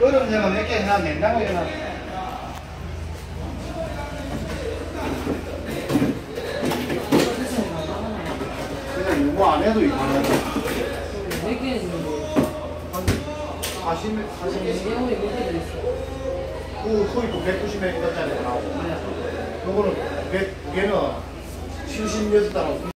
얼음 제가 몇 개 해놔 냉장고에 해놔. 그냥 요거 안 해도 이거는 몇 개는 있는데 40, 40, 내용이 몇개 들어있어 그 소이도 190m짜리 나오고 요거는 100개는 76달러